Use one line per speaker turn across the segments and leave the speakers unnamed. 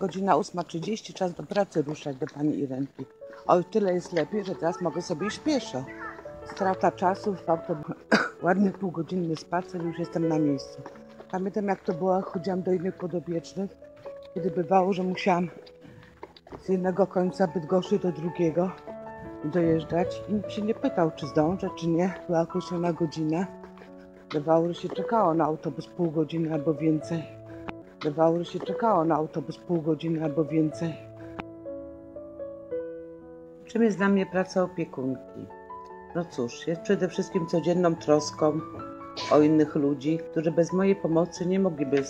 godzina 8.30, czas do pracy ruszać do pani Irenki. Oj, tyle jest lepiej, że teraz mogę sobie iść pieszo. Strata czasu, w ładny półgodzinny spacer, już jestem na miejscu. Pamiętam jak to było, chodziłam do innych podobiecznych, kiedy bywało, że musiałam z jednego końca Bydgoszczy do drugiego dojeżdżać i nikt się nie pytał, czy zdążę, czy nie. Była określona godzina. Bywało, że się czekało na autobus pół godziny albo więcej. Bywało, że się czekało na autobus pół godziny albo więcej. Czym jest dla mnie praca opiekunki? No cóż, jest przede wszystkim codzienną troską o innych ludzi, którzy bez mojej pomocy nie mogliby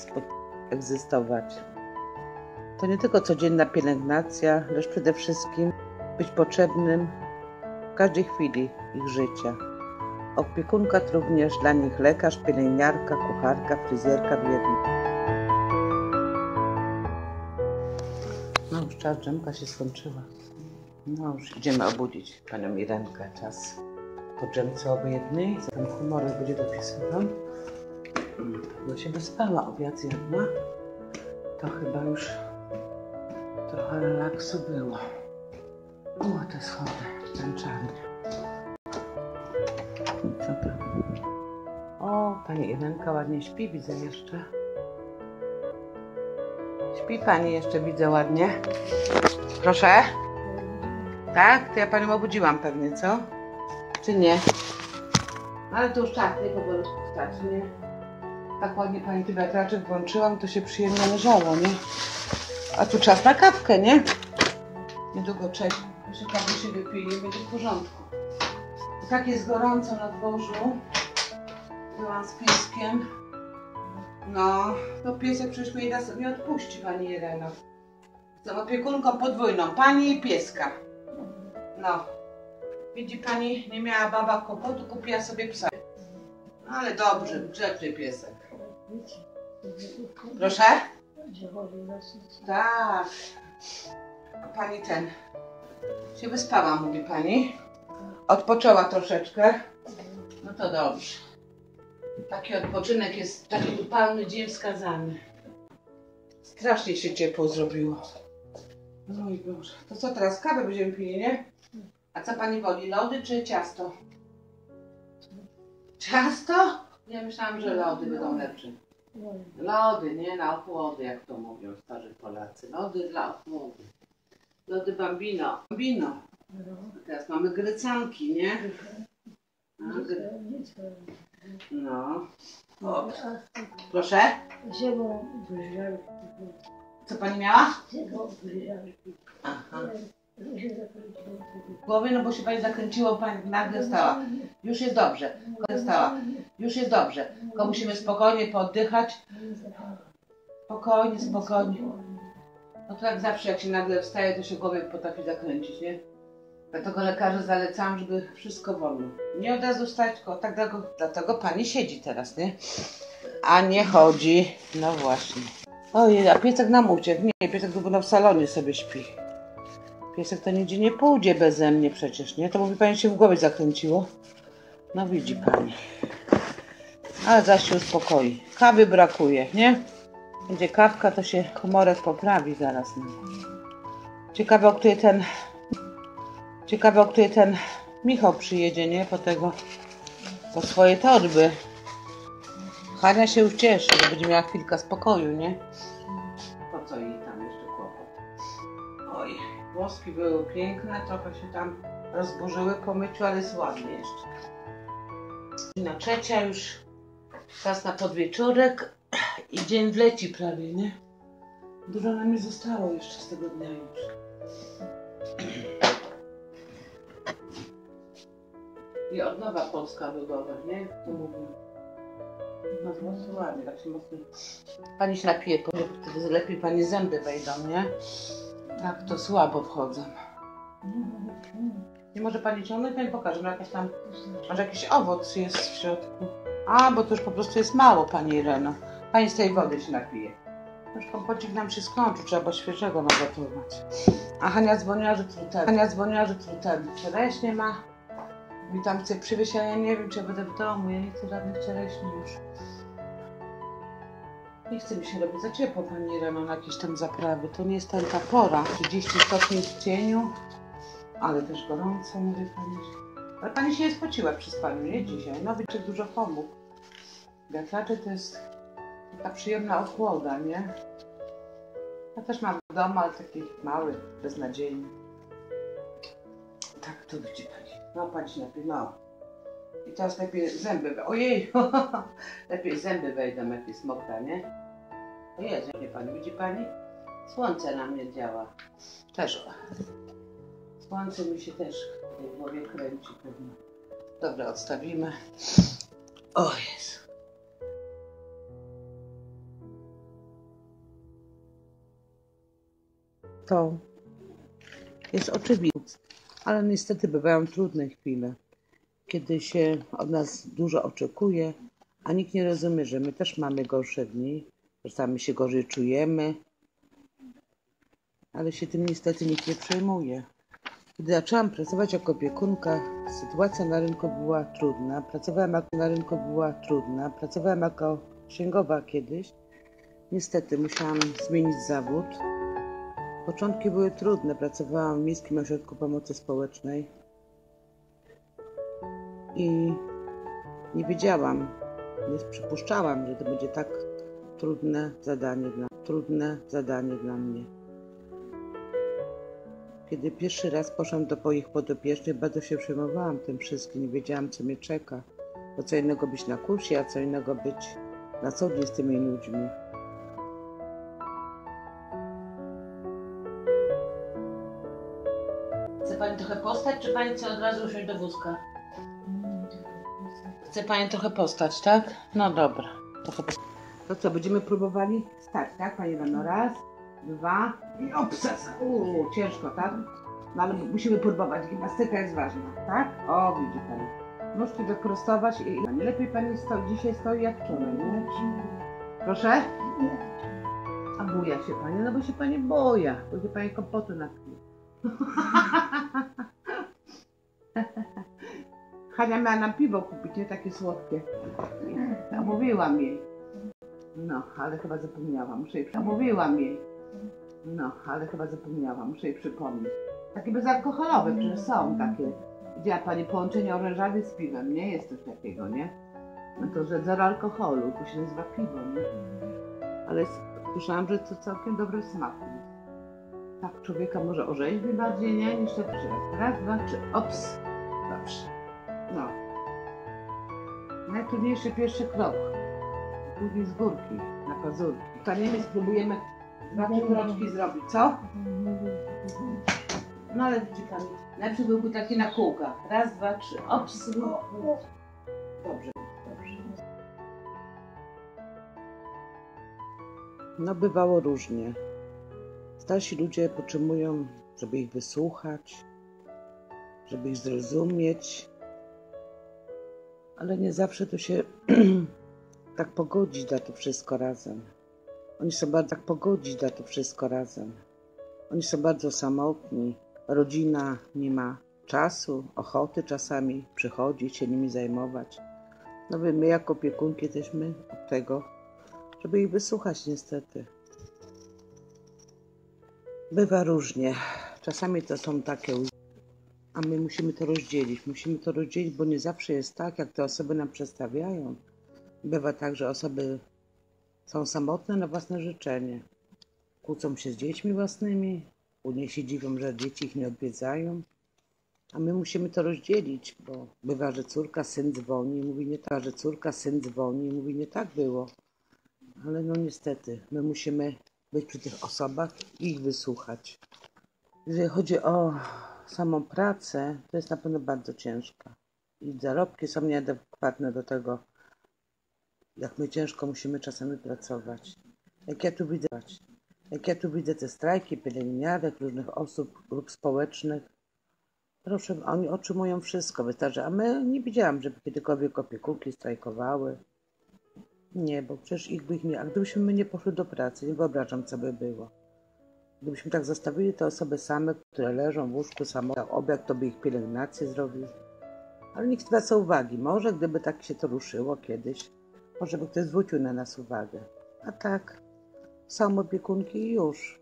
egzystować. To nie tylko codzienna pielęgnacja, lecz przede wszystkim być potrzebnym w każdej chwili ich życia. Opiekunka to również dla nich lekarz, pielęgniarka, kucharka, fryzjerka w jednym. Czas drzemka się skończyła. No już idziemy obudzić panią Irenkę. Czas po drzemce obojętnej. Ten humorek będzie dopisywał. Pewno się wyspała, obiad zjadła. To chyba już trochę relaksu było. O, te schody, czarny. Co tam? O, pani Irenka ładnie śpi, widzę jeszcze. Śpi pani jeszcze, widzę ładnie. Proszę? Tak? To ja panią obudziłam pewnie, co? Czy nie? Ale to już czas tylko było rozpustać, nie? Tak ładnie pani tu wiatraczek włączyłam, to się przyjemnie leżało, nie? A tu czas na kawkę, nie? Niedługo czekam. Jeszcze kawę się wypije będzie w porządku. Tak jest gorąco na dworzu. Byłam z pieskiem. No, to piesek przecież mnie da sobie odpuści, pani Ireno. Jestem opiekunką podwójną, pani i pieska. No. Widzi pani, nie miała baba kłopotu, kupiła sobie psa. No, ale dobrze, grzeczny piesek. Proszę? Tak. Pani ten. Się wyspała, mówi pani. Odpoczęła troszeczkę. No to dobrze. Taki odpoczynek jest taki upalny dzień wskazany. Strasznie się ciepło zrobiło. Oj Boże. To co teraz? Kawę będziemy pili, nie? A co pani woli? Lody czy ciasto? Ciasto? Ja myślałam, że lody będą lepsze. Lody, nie? Na ochłody, jak to mówią starzy Polacy. Lody dla. Lody bambino. Bambino. Teraz mamy grycanki, nie? No. O, proszę? Co pani miała? Aha. W głowie, no bo się pani zakręciło, pani nagle stała. Już jest dobrze. Stała. Już jest dobrze. Tylko musimy spokojnie pooddychać. Spokojnie, spokojnie. No to jak zawsze, jak się nagle wstaje, to się w głowie potrafi zakręcić, nie? Dlatego lekarze zalecają, żeby wszystko wolno. Nie od razu wstać, tylko tak dlatego, dlatego pani siedzi teraz, nie? A nie chodzi. No właśnie. Ojej, a piesek nam uciekł. Nie, piesek chyba w salonie sobie śpi. Piesek to nigdzie nie pójdzie beze mnie przecież, nie? To mówi pani się w głowie zakręciło. No widzi pani. Ale zaś się uspokoi. Kawy brakuje, nie? Będzie kawka, to się humorek poprawi zaraz. Ciekawe, o której ten... Ciekawe, o której ten Michał przyjedzie, nie? Po tego... Po swoje torby. Hania się już cieszy, że będzie miała chwilkę spokoju, nie? Po co jej tam jeszcze kłopot? Oj, włoski były piękne, trochę się tam rozburzyły po myciu, ale jest ładnie jeszcze. Na trzecia już czas na podwieczorek i dzień wleci prawie, nie? Dużo nam nie zostało jeszcze z tego dnia już. I od nowa Polska ludowa, nie? To mówią. No to ładnie, tak się mocno... Pani się napije, bo wtedy lepiej pani zęby wejdą, nie? Tak, to słabo wchodzą. Nie może pani ciągnąć? Pani pokaże, może jakaś tam... Może jakiś owoc jest w środku. A, bo to już po prostu jest mało, pani Ireno. Pani z tej wody się napije. Już kompocik nam się skończył, trzeba świeżego nagotować. A Hania dzwoniła, że truteli. Hania dzwoniła, że truteli. Czereśnie ma. Mi tam chce przywieźć, ale ja nie wiem, czy ja będę w domu. Ja nie chcę żadnych czereśni już. Nie chce mi się robić za ciepło, pani rano na jakieś tam zaprawy. To nie jest ten ta pora. 30 stopni w cieniu, ale też gorąco, mówię pani. Ale pani się nie spociła przy spaniu, nie dzisiaj. No wiecie, dużo pomógł. Wiatracze to jest taka przyjemna ochłoda, nie? Ja też mam w domu, ale taki mały, beznadziejny. Tak, to widzi pani. Się lepiej, no. I teraz lepiej zęby, ojej, lepiej zęby wejdą, jak jest mokra, nie? O Jezu, nie pani, widzi pani? Słońce na mnie działa. Też. Słońce mi się też w głowie kręci pewnie. Dobra, odstawimy. O Jezu. To jest oczywiste, ale niestety bywają trudne chwile, kiedy się od nas dużo oczekuje, a nikt nie rozumie, że my też mamy gorsze dni, że sami się gorzej czujemy, ale się tym niestety nikt nie przejmuje. Kiedy zaczęłam pracować jako opiekunka, sytuacja na rynku była trudna. Pracowałam jako, na rynku była trudna. Pracowałam jako księgowa kiedyś. Niestety musiałam zmienić zawód. Początki były trudne. Pracowałam w Miejskim Ośrodku Pomocy Społecznej i nie wiedziałam, nie przypuszczałam, że to będzie tak trudne zadanie dla, trudne zadanie dla mnie. Kiedy pierwszy raz poszłam do moich podopiecznych, bardzo się przejmowałam tym wszystkim, nie wiedziałam, co mnie czeka. Bo co innego być na kursie, a co innego być na co dzień z tymi ludźmi. Postać, czy Pani chce od razu usiąść do wózka? Chce Pani trochę postać, tak? No dobra. Trochę. To co, będziemy próbowali stać, tak? Pani Rano, raz, dwa i obsesa. Uuu, ciężko, tak? No ale musimy próbować. Gimnastyka jest ważna, tak? O, widzi Pani. Nóżki wyprostować i i lepiej Pani stoi, dzisiaj stoi jak wczoraj, nie? Proszę? A buja się Pani? No bo się Pani boja, bo się Pani kompotu napije. Hania miała nam piwo kupić, nie takie słodkie. Ja jej. No, ale chyba zapomniałam, muszę jej Mówiłam jej. No, ale chyba zapomniałam, muszę jej przypomnieć. Takie bezalkoholowe, przecież są takie. Widziała Pani połączenie orężady z piwem, nie? Jest coś takiego, nie? No to, że zero alkoholu, to się nazywa piwo, nie? Ale słyszałam, że to całkiem dobre jest. Tak, człowieka może orzeźwi bardziej, nie? Niż tak raz. Raz, dwa, trzy, ops. Dobrze. No. Najtrudniejszy pierwszy krok. Drugi z górki, na pazurki. Staniemy, spróbujemy dwa, trzy kroczki zrobić, co? No ale Pani, najpierw byłby taki na kółkach. Raz, dwa, trzy, ops. Dobrze, dobrze. No bywało różnie. Starsi ludzie potrzebują, żeby ich wysłuchać, żeby ich zrozumieć, ale nie zawsze to się tak pogodzić da to wszystko razem. Oni są bardzo tak pogodzić da to wszystko razem. Oni są bardzo samotni. Rodzina nie ma czasu, ochoty czasami przychodzić, się nimi zajmować. No my, jako opiekunki jesteśmy od tego, żeby ich wysłuchać niestety. Bywa różnie. Czasami to są takie łzy, a my musimy to rozdzielić. Musimy to rozdzielić, bo nie zawsze jest tak, jak te osoby nam przedstawiają. Bywa tak, że osoby są samotne na własne życzenie. Kłócą się z dziećmi własnymi, później się dziwią, że dzieci ich nie odwiedzają. A my musimy to rozdzielić, bo bywa, że córka, syn dzwoni mówi nie tak, że córka, syn dzwoni mówi nie tak było. Ale no niestety, my musimy być przy tych osobach i ich wysłuchać. Jeżeli chodzi o samą pracę, to jest na pewno bardzo ciężka. I zarobki są nieadekwatne do tego, jak my ciężko musimy czasami pracować. Jak ja tu widzę, jak ja tu widzę te strajki pielęgniarek, różnych osób, grup społecznych, proszę, oni otrzymują wszystko, wystarczy. A my nie widziałam, żeby kiedykolwiek opiekunki strajkowały. Nie, bo przecież ich by ich nie. A gdybyśmy my nie poszły do pracy, nie wyobrażam, co by było. Gdybyśmy tak zostawili te osoby same, które leżą w łóżku samo, obiad, to by ich pielęgnację zrobił. Ale nikt zwraca uwagi. Może gdyby tak się to ruszyło kiedyś, może by ktoś zwrócił na nas uwagę. A tak, są opiekunki i już.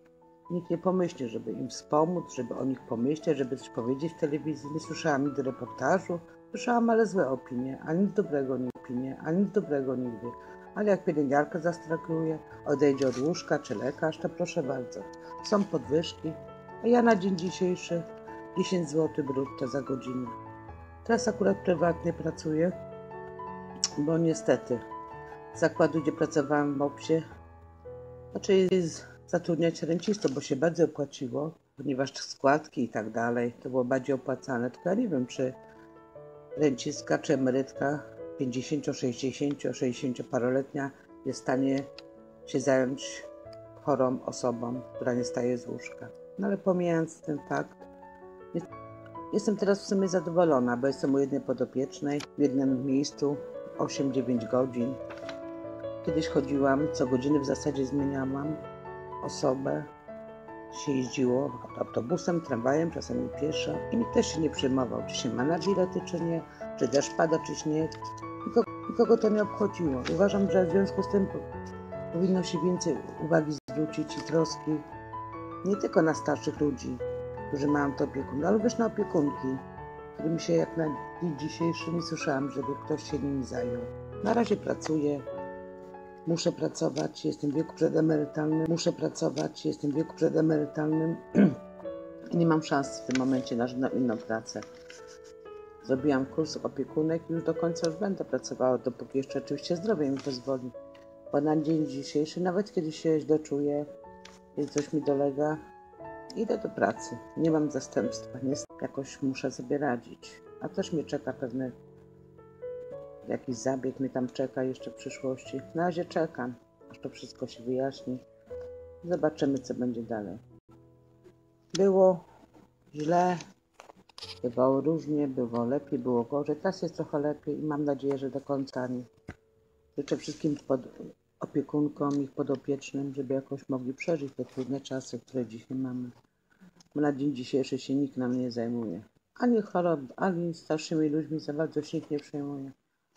Nikt nie pomyśli, żeby im wspomóc, żeby o nich pomyśleć, żeby coś powiedzieć w telewizji. Nie słyszałam nigdy reportażu. Słyszałam ale złe opinie, a nic dobrego nie opinie, a nic dobrego nigdy. Ale jak pielęgniarka zastrakuje, odejdzie od łóżka czy lekarz, to proszę bardzo. Są podwyżki, a ja na dzień dzisiejszy 10 zł brutto za godzinę. Teraz akurat prywatnie pracuję, bo niestety z zakładu, gdzie pracowałam w MOPSie, zaczęli zatrudniać rencistów, bo się bardzo opłaciło, ponieważ składki i tak dalej, to było bardziej opłacane. Tylko ja nie wiem, czy rencistka, czy emerytka 50, 60, 60-paroletnia jest w stanie się zająć chorą osobą, która nie staje z łóżka. No ale pomijając ten fakt, jestem teraz w sumie zadowolona, bo jestem u jednej podopiecznej w jednym miejscu 8-9 godzin. Kiedyś chodziłam, co godziny w zasadzie zmieniałam osobę. Się jeździło autobusem, tramwajem, czasami pieszo i nikt też się nie przejmował, czy się ma na bilety, czy nie, czy deszcz pada, czy śnieg. Nikogo, to nie obchodziło. Uważam, że w związku z tym powinno się więcej uwagi zwrócić i troski nie tylko na starszych ludzi, którzy mają to opiekun, ale również na opiekunki, którymi się jak na dzień dzisiejszy nie słyszałam, żeby ktoś się nimi zajął. Na razie pracuję, muszę pracować, jestem w wieku przedemerytalnym, muszę pracować, jestem w wieku przedemerytalnym i nie mam szans w tym momencie na żadną inną pracę. Zrobiłam kurs opiekunek i już do końca już będę pracowała, dopóki jeszcze oczywiście zdrowie mi pozwoli. Bo na dzień dzisiejszy, nawet kiedy się źle czuję, jeśli coś mi dolega, idę do pracy. Nie mam zastępstwa, nie, jakoś muszę sobie radzić. A też mnie czeka pewne, jakiś zabieg mnie tam czeka jeszcze w przyszłości. Na razie czekam, aż to wszystko się wyjaśni. Zobaczymy, co będzie dalej. Było źle, bywało różnie, było lepiej, było gorzej. Teraz jest trochę lepiej i mam nadzieję, że do końca nie. Życzę wszystkim pod opiekunkom, ich podopiecznym, żeby jakoś mogli przeżyć te trudne czasy, które dzisiaj mamy. Na dzień dzisiejszy się nikt nam nie zajmuje. Ani chorob, ani starszymi ludźmi za bardzo się nikt nie przejmuje.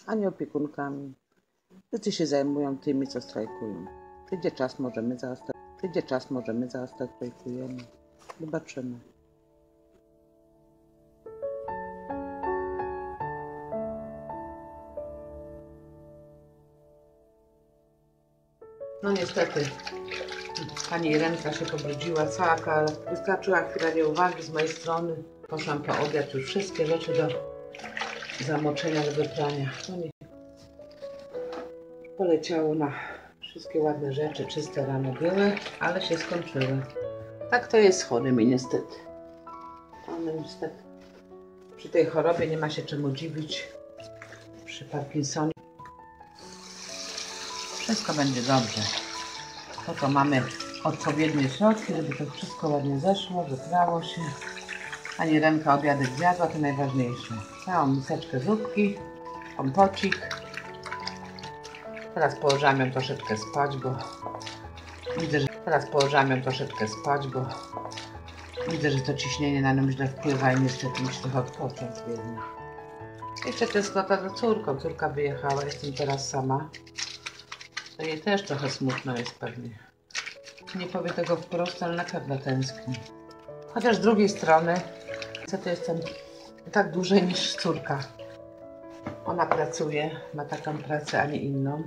Ani opiekunkami. Wszyscy się zajmują tymi, co strajkują. Przyjdzie czas, możemy zaostać. Przyjdzie czas, możemy zaostać, strajkujemy. Zobaczymy. No niestety, pani Irenka się pobrudziła cała, ale wystarczyła chwila nieuwagi z mojej strony. Poszłam po obiad, już wszystkie rzeczy do zamoczenia, do wyprania. No nie. Poleciało na wszystkie ładne rzeczy, czyste rano były, ale się skończyły. Tak to jest z chorymi niestety. One niestety. Przy tej chorobie nie ma się czemu dziwić. Przy Parkinsonie. Wszystko będzie dobrze. Po to mamy odpowiednie środki, żeby to wszystko ładnie zeszło, wyprało się. Ani ręka obiadek zjadła, to najważniejsze. Całą miseczkę zupki, kompocik. Teraz położyłam ją troszeczkę spać, bo widzę, że teraz położyłam ją troszeczkę spać, bo widzę, że to ciśnienie na nią źle wpływa i niestety musi trochę odpocząć biedna. Jeszcze tęsknota za córką. Córka wyjechała, jestem teraz sama. To jej też trochę smutno jest pewnie. Nie powie tego wprost, ale na pewno tęskni. Chociaż z drugiej strony, co to jestem tak dłużej niż córka. Ona pracuje, ma taką pracę, a nie inną,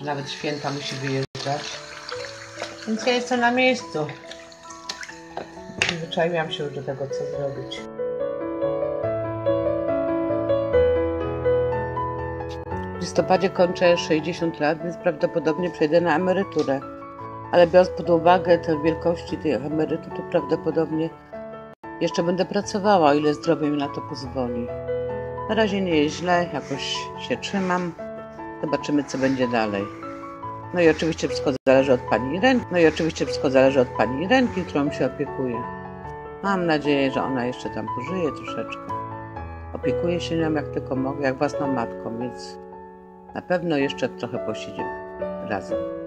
nawet święta musi wyjeżdżać. Więc ja jestem na miejscu. Zwyczaiłam się już do tego, co zrobić. Listopadzie kończę 60 lat, więc prawdopodobnie przejdę na emeryturę. Ale biorąc pod uwagę te wielkości tych emerytur, to prawdopodobnie jeszcze będę pracowała, o ile zdrowie mi na to pozwoli. Na razie nie jest źle, jakoś się trzymam. Zobaczymy, co będzie dalej. No i oczywiście wszystko zależy od pani ręki. No i oczywiście wszystko zależy od pani ręki, którą się opiekuje. Mam nadzieję, że ona jeszcze tam pożyje troszeczkę. Opiekuję się nią jak tylko mogę, jak własną matką, więc na pewno jeszcze trochę posiedzimy razem.